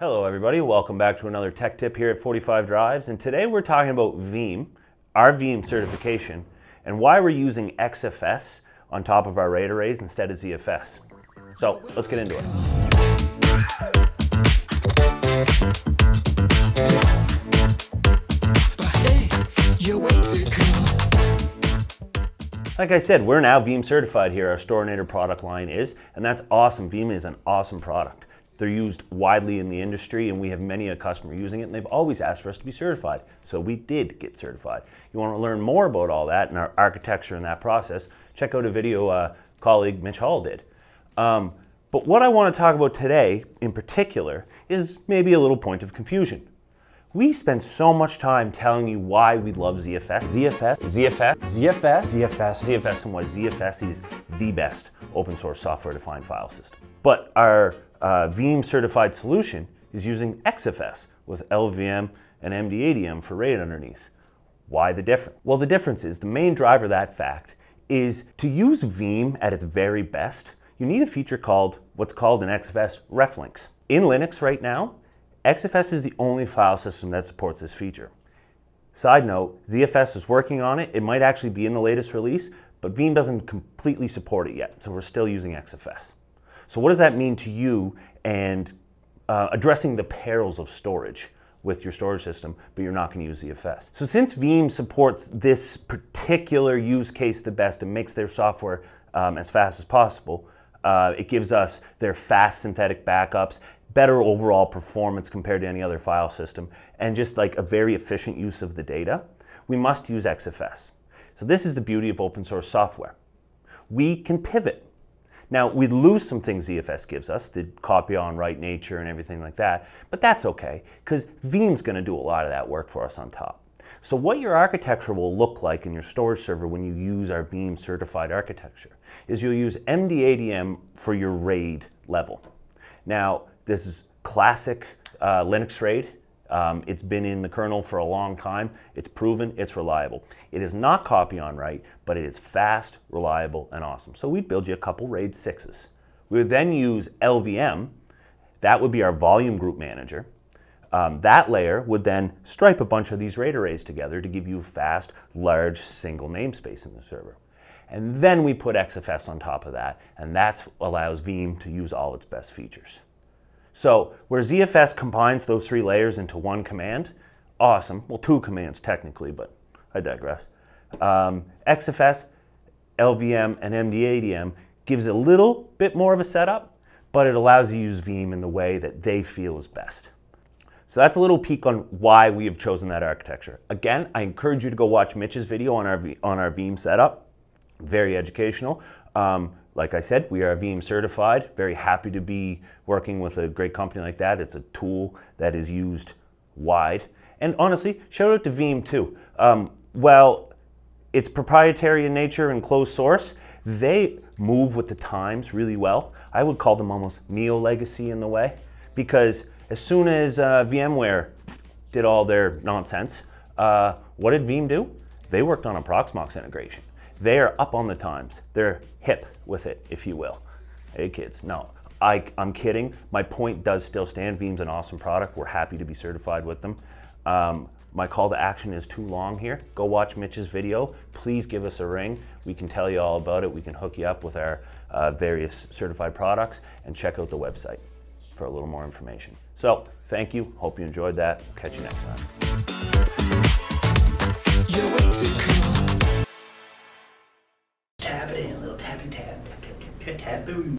Hello everybody, welcome back to another tech tip here at 45 Drives and today we're talking about Veeam, our Veeam certification, and why we're using XFS on top of our RAID arrays instead of ZFS. So let's get into it. Like I said, we're now Veeam certified here, our Storinator product line is, and that's awesome. Veeam is an awesome product. They're used widely in the industry and we have many a customer using it and they've always asked for us to be certified. So we did get certified. You want to learn more about all that and our architecture and that process, check out a video uh, colleague Mitch Hall did. Um, but what I want to talk about today in particular is maybe a little point of confusion. We spend so much time telling you why we love ZFS. ZFS, ZFS, ZFS, ZFS, ZFS, and why ZFS is the best open source software defined file system. But our uh, Veeam certified solution is using XFS with LVM and MDADM for RAID underneath. Why the difference? Well, the difference is the main driver of that fact is to use Veeam at its very best, you need a feature called what's called an XFS reflinks. In Linux right now, XFS is the only file system that supports this feature. Side note, ZFS is working on it. It might actually be in the latest release, but Veeam doesn't completely support it yet, so we're still using XFS. So what does that mean to you and uh, addressing the perils of storage with your storage system, but you're not going to use ZFS. So since Veeam supports this particular use case the best and makes their software um, as fast as possible, uh, it gives us their fast synthetic backups, better overall performance compared to any other file system, and just like a very efficient use of the data, we must use XFS. So this is the beauty of open source software. We can pivot now, we lose some things ZFS gives us, the copy on write nature and everything like that, but that's okay, because Veeam's going to do a lot of that work for us on top. So what your architecture will look like in your storage server when you use our Veeam certified architecture is you'll use MDADM for your RAID level. Now, this is classic uh, Linux RAID. Um, it's been in the kernel for a long time. It's proven, it's reliable. It is not copy on write, but it is fast, reliable, and awesome. So we'd build you a couple RAID 6s. We would then use LVM. That would be our volume group manager. Um, that layer would then stripe a bunch of these RAID arrays together to give you fast, large, single namespace in the server. And then we put XFS on top of that, and that allows Veeam to use all its best features. So where ZFS combines those three layers into one command, awesome. Well, two commands technically, but I digress. Um, XFS, LVM, and MDADM gives a little bit more of a setup, but it allows you to use Veeam in the way that they feel is best. So that's a little peek on why we have chosen that architecture. Again, I encourage you to go watch Mitch's video on our, on our Veeam setup. Very educational. Um, like I said, we are Veeam certified. Very happy to be working with a great company like that. It's a tool that is used wide. And honestly, shout out to Veeam too. Um, well, it's proprietary in nature and closed source. They move with the times really well. I would call them almost neo legacy in the way because as soon as uh, VMware did all their nonsense, uh, what did Veeam do? They worked on a Proxmox integration. They are up on the times. They're hip with it, if you will. Hey kids, no, I, am kidding. My point does still stand. Veeam's an awesome product. We're happy to be certified with them. Um, my call to action is too long here. Go watch Mitch's video. Please give us a ring. We can tell you all about it. We can hook you up with our uh, various certified products and check out the website for a little more information. So thank you. Hope you enjoyed that. Catch you next time. Tab it in,